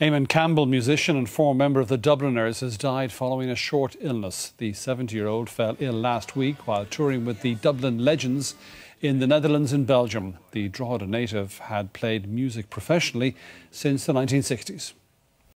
Eamonn Campbell, musician and former member of the Dubliners, has died following a short illness. The 70 year old fell ill last week while touring with the Dublin Legends in the Netherlands and Belgium. The Drogheda native had played music professionally since the 1960s.